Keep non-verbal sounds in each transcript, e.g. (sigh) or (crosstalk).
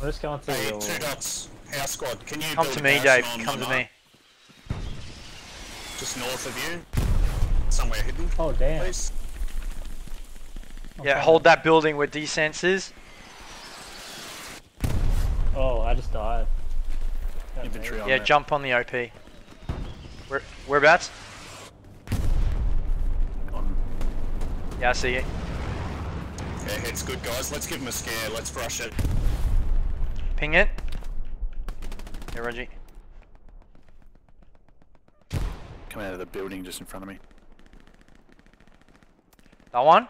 I'm just going to Hey, your... two dots. House squad, can you Come build to me, garrison Dave. Come to mark? me. Just north of you. Somewhere hidden, Oh, damn. please. Yeah, Okay. hold that building where defense is. Oh, I just died. That's Infantry on Yeah, there. jump on the OP. Where, whereabouts? On, Yeah, I see you. Yeah, head's good, guys. Let's give him a scare. Let's rush it. Ping it. Yeah, Reggie. coming out of the building just in front of me. That one?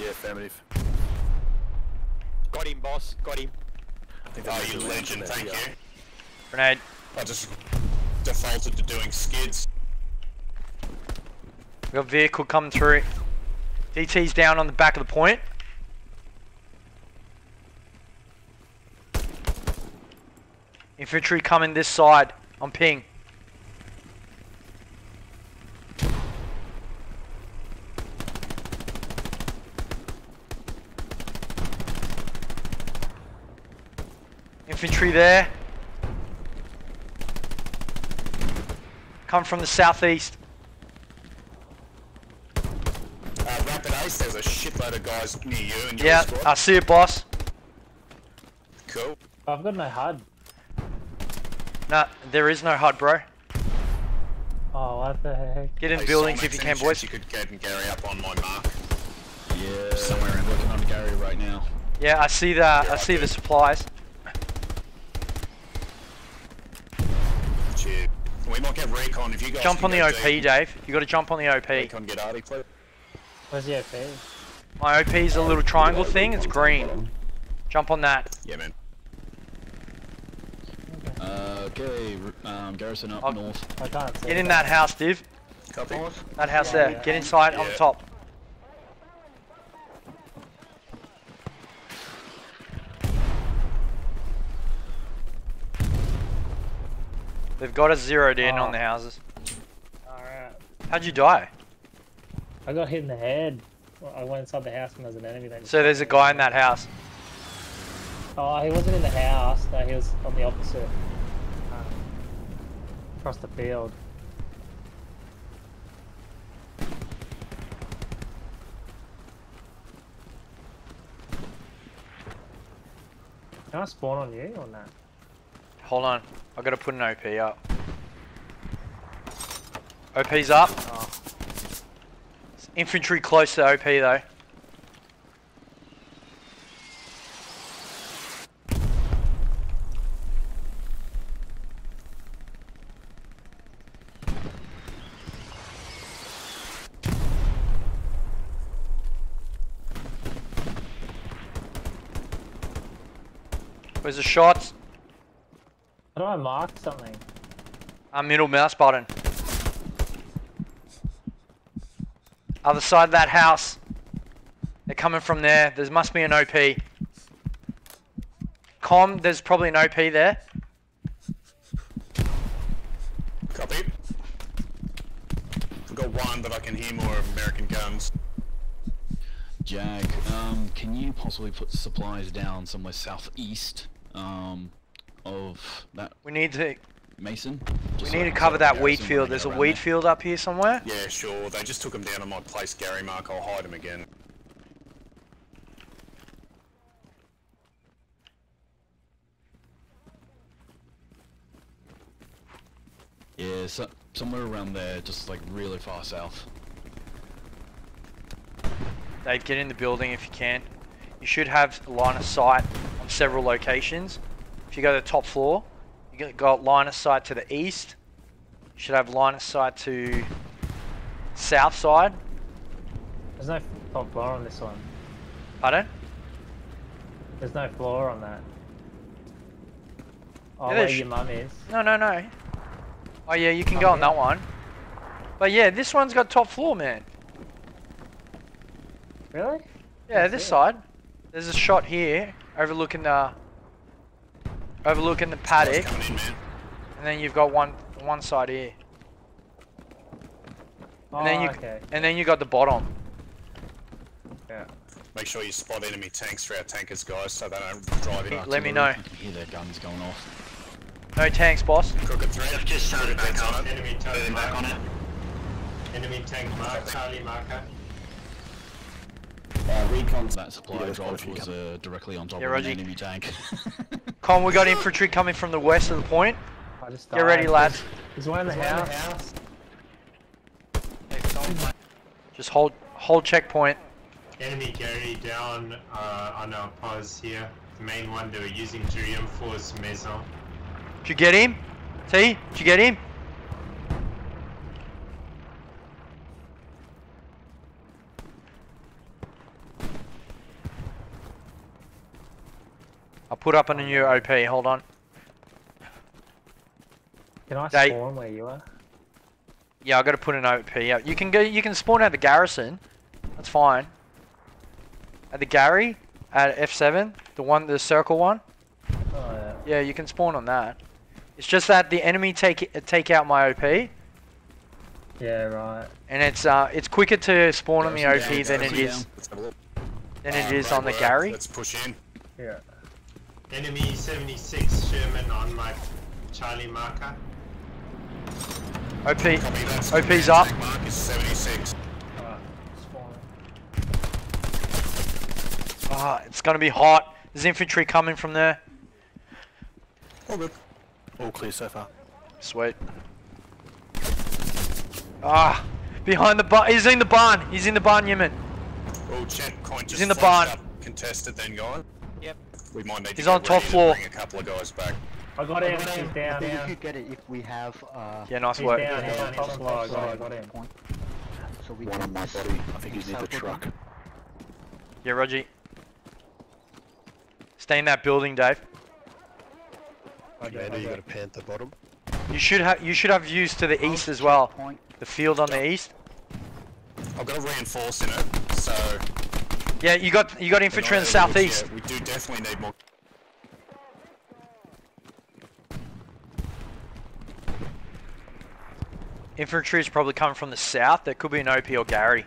Yeah, affirmative. Got him, boss. Got him. I think Oh, there's you a legend, thank yeah. you. Grenade. I just defaulted to doing skids. We got vehicle coming through. DT's down on the back of the point. Infantry coming this side. I'm ping. Infantry there. Come from the southeast. Uh, Rapid Ace, there's a shitload of guys near you and your Yeah, squad. I see it, boss. Cool. I've got no HUD. Nah, there is no HUD, bro. Oh, what the heck? Get in Hey, buildings Solmax, if you can, boys. You could get Gary up on my mark. Yeah, somewhere around working on Gary right now. Yeah, I see the I Yeah, see the supplies. Cheers. We might get recon if you guys Jump on the OP, deep. Dave. You got to jump on the OP. Recon get Artie, please. Where's the OP? My OP is a little triangle thing. It's green. Jump on that. Yeah, man. Okay, um, garrison up I'll- north. I can't see. Get in that house, Div. Copy. That house Yeah, there. yeah. Get inside on the top. They've got us zeroed in on Oh. the houses. Alright. How'd you die? I got hit in the head. I went inside the house when there was an enemy. they just So there's a guy in that house. Oh, he wasn't in the house. No, he was on the opposite. Across the field. Can I spawn on you or not? Hold on. I gotta put an OP up. OP's up. Oh, Infantry close to OP though. Where's a shot. how do I mark something? Uh, middle mouse button. Other side of that house. They're coming from there. There must be an OP. Com, there's probably an OP there. Copy. I've got one, but I can hear more American guns. Jack, um, can you possibly put supplies down somewhere southeast, um, of that We need to Mason? we need to cover that wheat field. There's a around wheat there. field up here somewhere. Yeah, sure. They just took him down on my place, Gary Mark. I'll hide him again. Yeah, so, somewhere around there, just like really far south. Dave, get in the building if you can. You should have line of sight on several locations. If you go to the top floor, you got- line of sight to the east. You should have line of sight to south side. There's no top floor on this one. Pardon? There's no floor on that. Oh, Yeah, where your mum is. No, no, no. Oh yeah, you can go oh, on that one. But yeah, this one's got top floor, man. Really? Yeah, That's this it. side. There's a shot here, overlooking the overlooking the paddock, coming and then you've got one one side here, Oh, and then you oh, okay. and then you got the bottom. Yeah. Make sure you spot enemy tanks for our tankers, guys, so they don't drive in. Let me know. I can hear their guns going off. No tanks, boss. Crooked threat. They've just started Crooked back heads on. Enemy tank Moving back mark. on it. Enemy tank mark, Charlie marker. Uh, recon. That supply Yeah, there's drop was uh, directly on top Yeah, of an Roger. enemy tank. (laughs) Con, we got infantry coming from the west of the point. I just Get ready, lads. There's one in the house. Just hold hold checkpoint. Enemy Gary down uh, on our pause here. The main one they were using to reinforce Maison. Did you get him? See? Did you get him? I'll put up on a new OP, hold on. Can I They- spawn where you are? Yeah, I gotta put an OP up. You can go you can spawn at the garrison. That's fine. At the Gary? At F7? The one the circle one? Oh yeah. Yeah, you can spawn on that. It's just that the enemy take take out my OP, Yeah, right. and it's uh it's quicker to spawn on the OP Garrison than down, it garrison is down. Let's have a look. than it is great on the work. Gary. Let's push in. Yeah. Enemy 76 Sherman on my Charlie marker. OP. Copy. OP's up. Mark is 76. Alright. Spawn. Ah, it's gonna be hot. There's infantry coming from there. All good. All clear so far. Sweet. Ah, behind the barn. He's in the barn. He's in the barn, Ye Mum. Oh, checkpoint just in the barn. Up. Contested then, guys. Yep. We might need He's to on top ready to floor. Bring a couple of guys back. I got him. He's down. We could get it if we have uh, Yeah, nice He's work. down. He's on top floor. I got him. Got him. point. So we One can on my just body. I think he's near the truck. them. Yeah, Roger. Stay in that building, Dave. Okay, Commander, you got a panther bottom. You should have you should have views to the east as well. Point. The field on the east. I've got a reinforce in it, so. Yeah, you got you got infantry in the Not able to- southeast. yeah, we do definitely need more. Infantry is probably coming from the south. There could be an OP or Gary.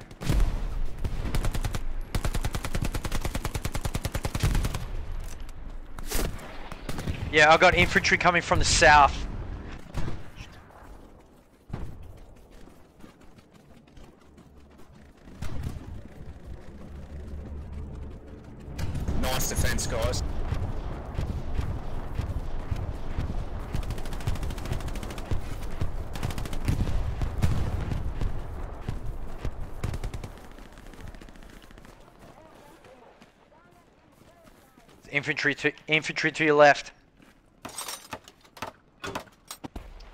Yeah, I got infantry coming from the south. Nice defense, guys. Infantry to infantry to your left.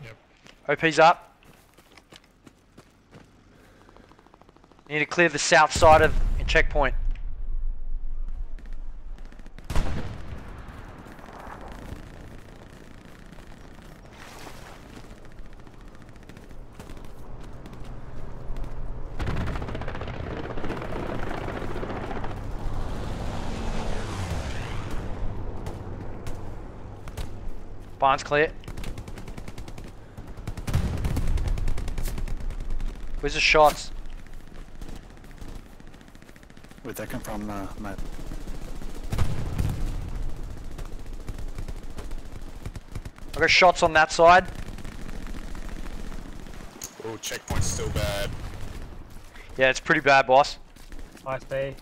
Yep. OP's up. Need to clear the south side of checkpoint. Barn's clear. Where's the shots? Where'd that come from, uh, Matt? I got shots on that side. Oh, checkpoint's still bad. Yeah, it's pretty bad, boss. Nice B.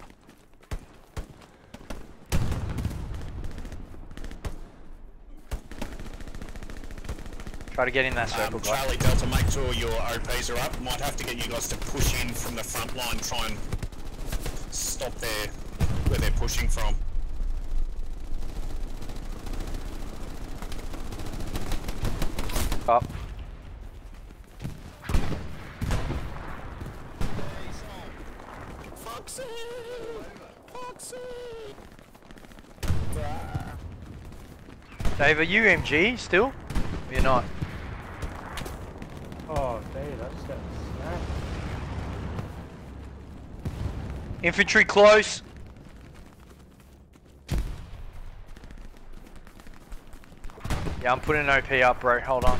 Try to get in that Um, circle, guys. Charlie Delta, make sure your OPs are up. Might have to get you guys to push in from the front line, try and stop there where they're pushing from. Up. Foxy! Foxy! Dave, are you MG still? Or You're not. Oh, dude, I just got snapped. Infantry close. Yeah, I'm putting an OP up, bro. Hold on.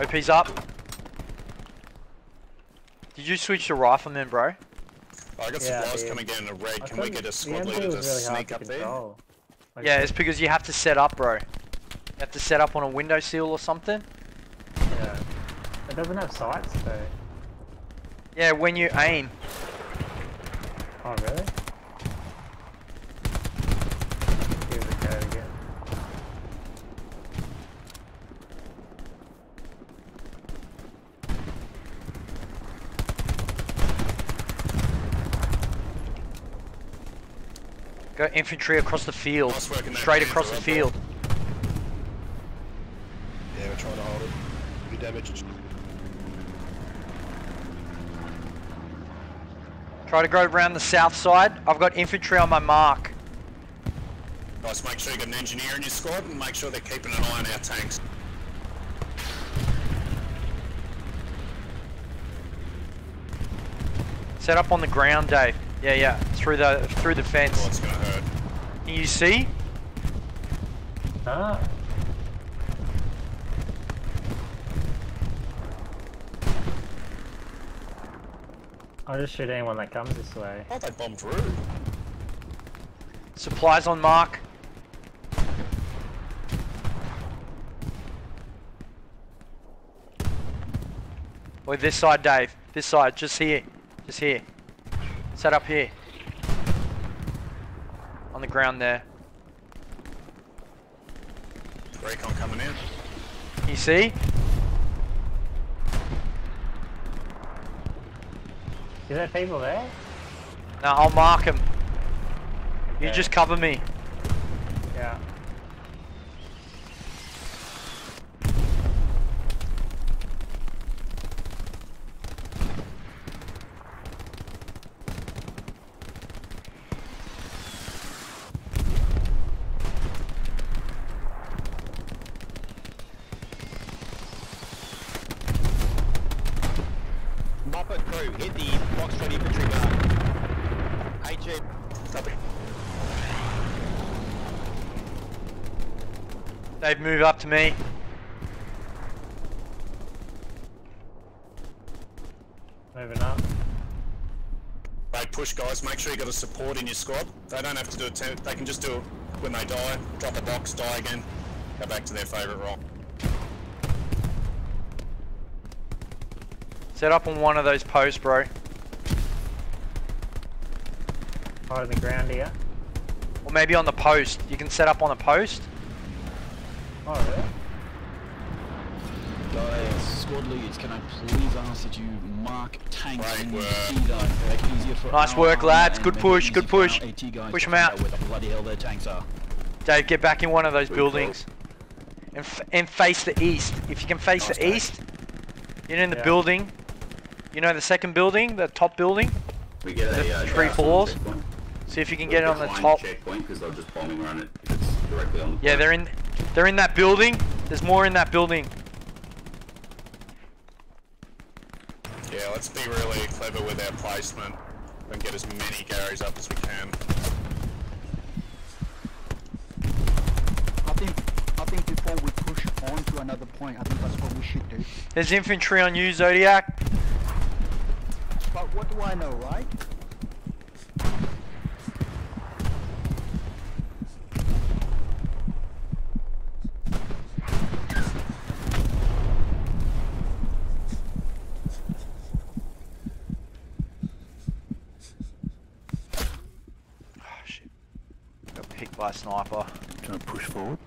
OP's up. Did you switch to rifleman, bro? I got Yeah, supplies coming in a red. Can we get a the squad leader to really sneak to up there? control. Like, Yeah, it's because you have to set up, bro. You have to set up on a window seal or something. yeah. It doesn't have sights though. Yeah, when you aim. Oh really? Give it a go again. Go infantry across the field. Nice work in that Straight across the up there. field. Be damaged. Try to go around the south side. I've got infantry on my mark. Guys, make sure you got an engineer in your squad and make sure they're keeping an eye on our tanks. Set up on the ground, Dave. Yeah, yeah. Through the through the Oh, fence. it's gonna hurt. Can you see? Ah. I'll just shoot anyone that comes this way. Oh, they bombed through. Supplies on mark. Or this side, Dave. This side, just here. Just here. Set up here. On the ground there. Recon coming in. You see? Is there people there? No, I'll mark him. You just cover me. Yeah. Mopper crew, hit the Foxtrot infantry guard. HM. Copy. Dave, move up to me. Moving up. They push guys, make sure you got a support in your squad. They don't have to do it, te- they can just do it when they die, drop a box, die again, go back to their favourite role. Set up on one of those posts, bro. Part of the ground here. Or maybe on the post. You can set up on the post. Really? Guys, squad leads, can I please ask that you mark tanks Great in work. either make it easier for Nice work, lads. Good push, good for our push. AT guys Push to 'em out. Where the bloody hell their tanks are. Dave, get back in one of those buildings. And, f and face the east. If you can face Nice, the Dave. east, you're in the Yeah. building. You know the second building, the top building? We get The a uh, three floors? See if you can get it on the top. checkpoint because they're just bombing around it. If it's directly on the Yeah, they're in they're in that building. There's more in that building. Yeah, let's be really clever with our placement and get as many Garys up as we can. I think I think before we push on to another point, I think that's what we should do. There's infantry on you, Zodiac. But what do I know, right? Oh shit. Got picked by. Trying to push forward.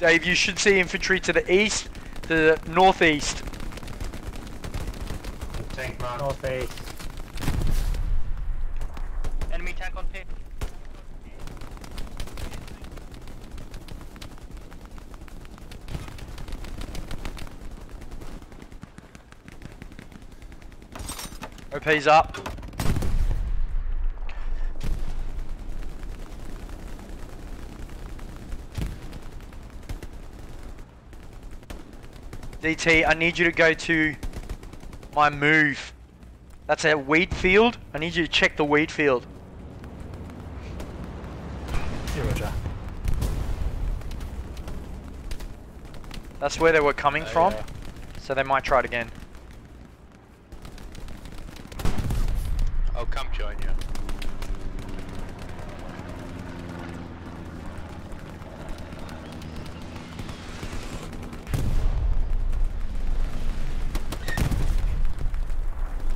Dave, you should see infantry to the east, to the northeast. Tank mark. Northeast. Enemy tank on pit. OP's up. DT, I need you to go to my move. That's a wheat field. I need you to check the wheat field. Yeah, Roger. That's where they were coming Oh, from. yeah. So they might try it again.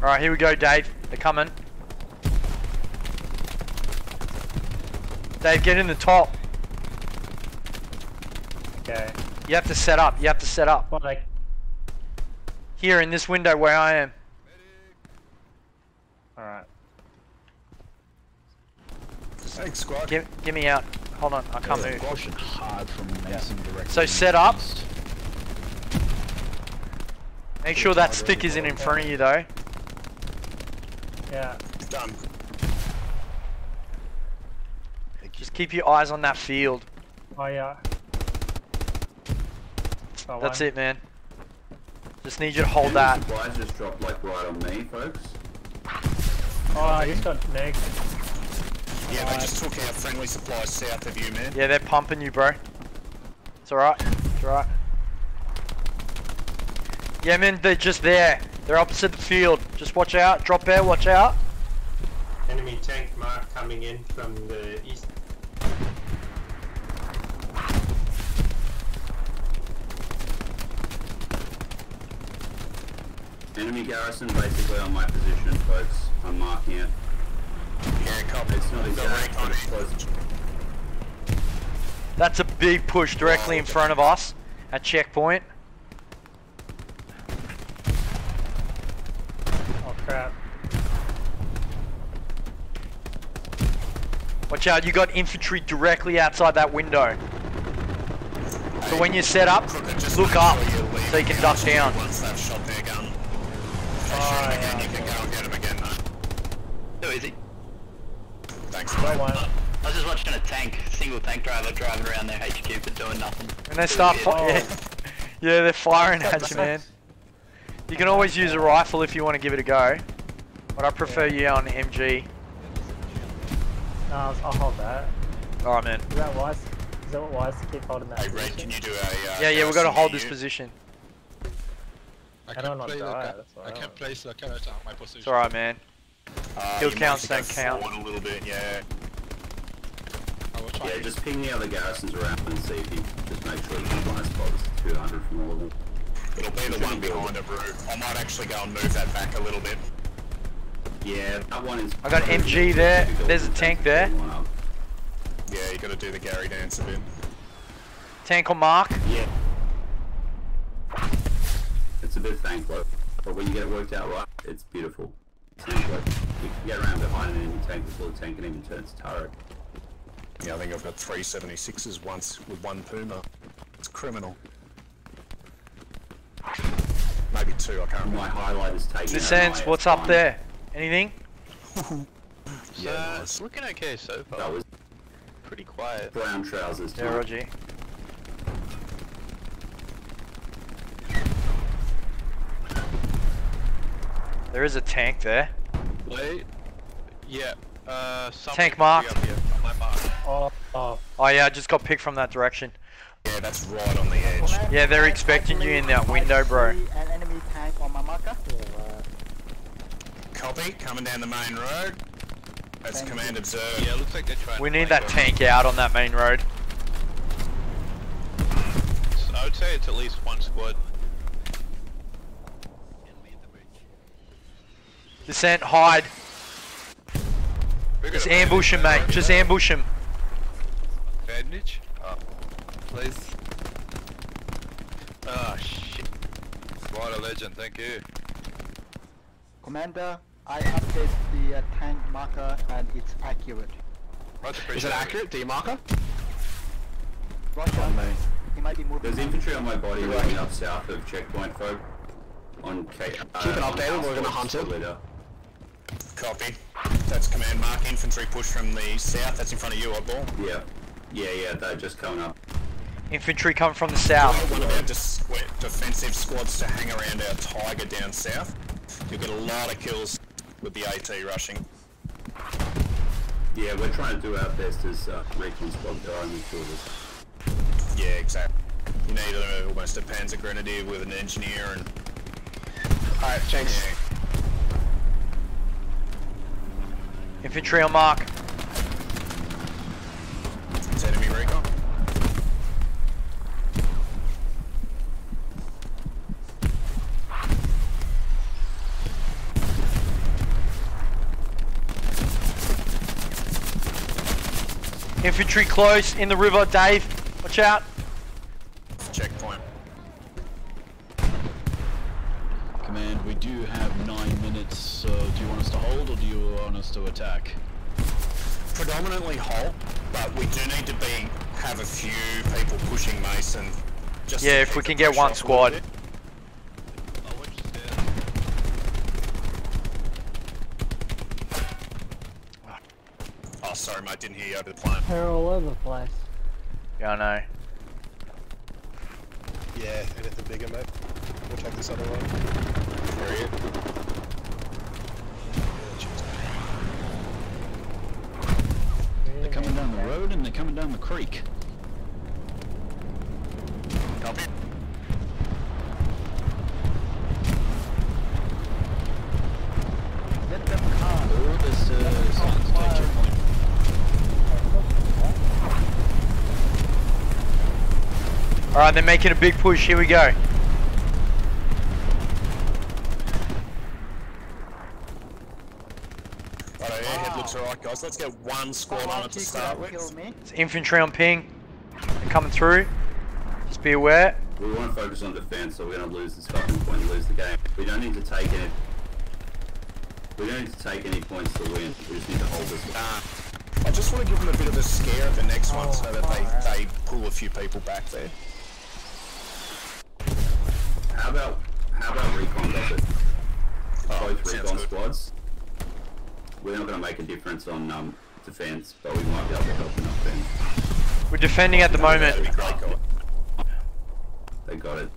Alright, here we go, Dave. They're coming. Dave, get in the top. Okay. You have to set up. You have to set up. What like Here in this window where I am. alright. Thanks, squad. Get, get me out. Hold on, I can't They're move. pushing hard from Mason directly. So set up. Make sure that stick isn't in front of you though. Yeah. Done. Just keep your eyes on that field. Oh yeah. Oh, That's one. it, man. Just need you to hold that. Supplies just dropped like right on me, folks. Oh, I just got negged. Yeah, they just took our friendly supplies south of you, man. Yeah, they're pumping you, bro. It's alright. It's alright. Yeah, man, they're just there. They're opposite the field. Just watch out. Drop there, watch out. Enemy tank mark coming in from the east. Enemy garrison basically on my position, folks. I'm marking it. Yeah, copy. It's not We've exact, recon but it's close. That's a big push directly in front of us at checkpoint. Oh crap. Watch out, you got infantry directly outside that window. So when you set up, just look up sure you leave so you can the duck down. Once they've shot their gun. If they Oh, shoot 'em again, yeah. you can go get them again, though. Too easy. Thanks, Got I was just watching a tank, single tank driver driving around their HQ but doing nothing. And they start fi- yeah. (laughs) yeah, they're firing at you, man. You can always use a rifle if you want to give it a go. But I prefer you on MG. No, I'll, I'll hold that. Alright, man. Is that wise? Is that what wise to keep holding that? Hey, Red, position? can you do a... Uh, Yeah, yeah, we've got to hold this you? position. I I can don't want play to the die. ca- That's what I I can want. place the carrot at my position. It's alright, man. Uh, Kill you might counts have to go don't count. forward a little bit, yeah. I will try. Yeah, just ping the other garrisons around and see if you just make sure there's a blind spot. There's 200 from all of them. It'll be the one behind a root. I might actually go and move that back a little bit. Yeah, that one is. I got an MG there. There's a tank there. Yeah, you got to do the Gary dance a bit. Tank on mark. Yeah. It's a bit thankless, but when you get it worked out right, it's beautiful. Thankless. You can get around behind an enemy tank before the tank can even turn its turret. Yeah, I think I've got three 76s once with one Puma. It's criminal. Maybe two, I can't My remember. highlight is taking The sense, what's up F1. there? Anything? (laughs) Yeah, uh, nice. it's looking okay so far. That was pretty quiet. brown trousers. Too. Yeah, Roger. There is a tank there. Wait. Yeah. Uh, somebody Tank marked. up here my mark. Oh, oh. Oh yeah, I just got picked from that direction. Yeah, that's right on the edge. Yeah, they're expecting you in that window, bro. An enemy tank on my marker. Copy, coming down the main road. That's Thank command observed. Yeah, looks like they're trying We to need that us. tank out on that main road. So I would say it's at least one squad. Descent, hide. Just ambush him, mate. Just ambush him. Bandage? Oh. Please. Oh shit. What a legend, thank you. Commander, I update the uh, tank marker and it's accurate. Is appreciated. it accurate? Do you marker? Roger. me. He might be moving. There's infantry on my body running up south of checkpoint, folk. On K. Uh, Keep it on updated, we're gonna hunt it. Leader. Copy. That's command mark. Infantry push from the south. That's in front of you, oddball. Yeah. Yeah, yeah, they're just coming up. Infantry coming from the south. One of our defensive squads to hang around our Tiger down south. You'll get a lot of kills with the AT rushing. Yeah, we're trying to do our best as uh, recon squad. There are only two. Yeah, exactly. You need a, almost a Panzer Grenadier with an engineer and... Alright, thanks. Yeah. Infantry on mark. It's enemy recon. Infantry close in the river, Dave. Watch out. Checkpoint. Command, we do have nine minutes, so do you want us to hold or do you want us to attack? Predominantly hold, but we do need to be have a few people pushing Mason. Just Yeah, if we can get one off a squad. bit. Oh, which is dead. Oh, sorry, mate, didn't hear you over the plane. They're all over the place. Yeah, I know. Yeah, anything bigger, mate. We'll take this other one. Where are you? Yeah. They're coming down the road and they're coming down the creek. Copy. Let them come. Oh, this uh, sounds like checkpoint. Alright, they're making a big push. Here we go. Right, our airhead looks alright, guys. Let's get one squad on it to start with. It's infantry on ping. They're coming through. Just be aware. We want to focus on defense, so we're going to lose this fucking point and lose the game. We don't need to take any. We don't need to take any points to win. We just need to hold this. Uh, I just want to give them a bit of a scare at the next one Oh, so that they, they pull a few people back there. How about how about recon does it? Oh, Both recon squads. We're not going to make a difference on um, defense, but we might be able to help in offense. We're defending at the moment. That'd be great, guy. They got it.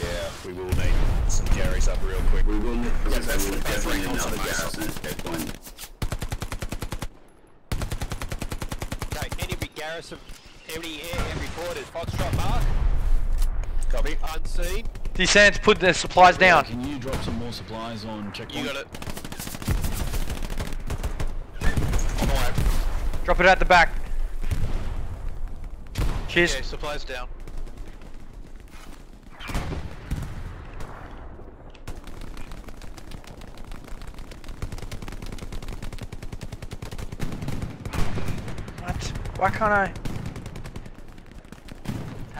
Yeah, we will need some carries up real quick. We will. Yeah, Yes, that's- we will definitely need recon another for garrison at checkpoint. Okay, enemy garrison, enemy air, enemy quarters, Foxtrot mark, Copy. unseen. Descent, put the supplies down. Can you drop some more supplies on checkpoint? You got it. On the way. Drop it at the back. Cheers. Okay, supplies down. What? Why can't I?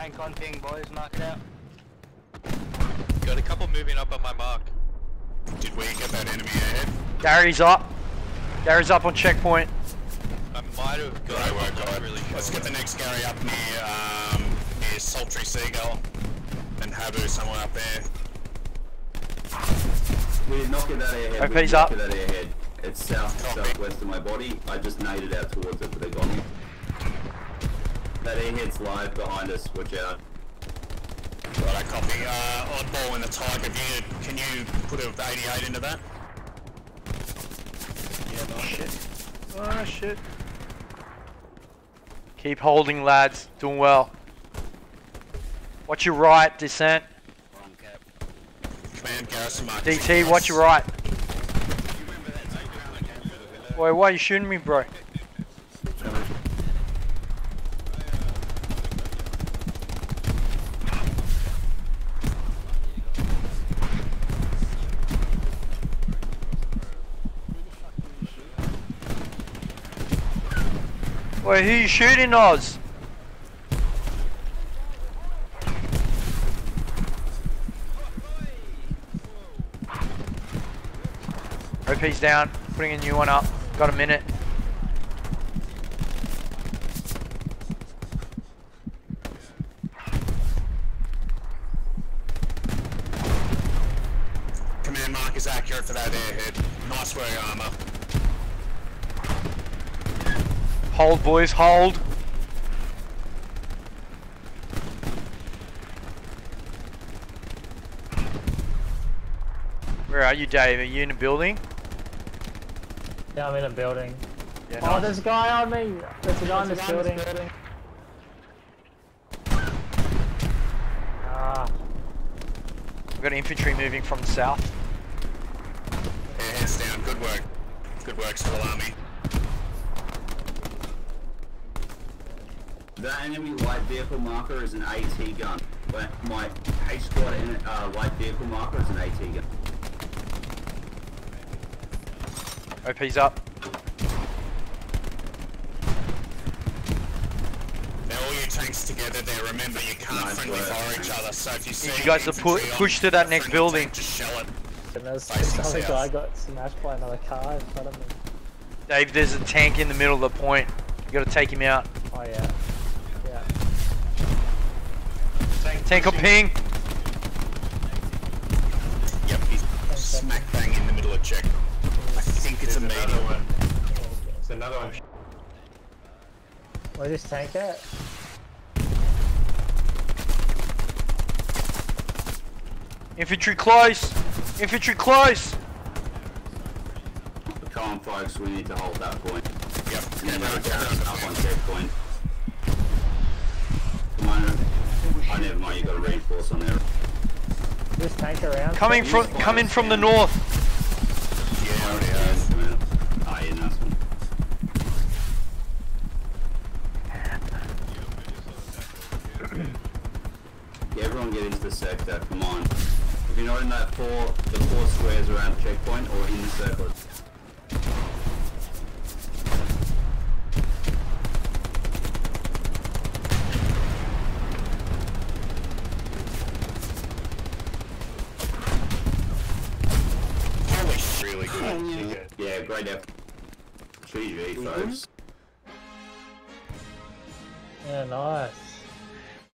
Hank on ping, boys, mark it out. Got a couple moving up on my mark. Did we get that enemy ahead? Gary's up. Gary's up on checkpoint. I might have got Great it, work, I'm not really Let's sure. get the next Gary up near, um, near Sultry Seagull. And Habu somewhere up there. We did not get that airhead. we OP's up. that airhead. It's south Copy. southwest of my body. I just naded out towards it, but they got me. That airhead's live behind us. Watch out. Right, I copy. Uh, oddball in the Tiger View. Can you put a 88 into that? Yeah, no shit. Oh shit. Keep holding, lads. Doing well. Watch your right, descent. Command Garrison Mark. DT, watch your right. Boy, why are you shooting me, bro? Boy, who you shooting, Oz? OP's down, putting a new one up. Got a minute. Command mark is accurate for that airhead. Nice work, armor. Hold, boys, hold. Where are you, Dave? Are you in a building? Yeah, I'm in a building. Yeah, oh, nice. there's a guy on me! There's a guy in this building. building. Ah. We've got infantry moving from the south. Hands down, good work. Good work, Still Army. That enemy light vehicle marker is an AT gun. But my H squad in, uh, light vehicle marker is an AT gun. OP's up. Now all your tanks together there. Remember, you can't Nice friendly work. fire each other. So if you see you guys are pu- infantry push to that next building. tank, just shell it. And there's Facing another south. guy got smashed by another car in front of me. Dave, there's a tank in the middle of the point. You gotta take him out. Oh yeah. Yeah. Tank on ping. Yep, he's smack bang in the middle of check. I think it's a There's another medium. one. There's another one. Where's this tank at? Infantry close. Infantry close. Come on, folks, we need to hold that point. Yep, And then we're no, going no, up on checkpoint. Commander, oh, never mind, you got to reinforce on there. This tank around? Coming from coming from the north. Yeah, already Yeah, has. Ah, yeah, nice one. Yeah, everyone get into the sector, come on. If you're not in that four, the four squares around the checkpoint or in the circle. Holy sh- really good. Yeah, great effort. GG, folks. Yeah, nice.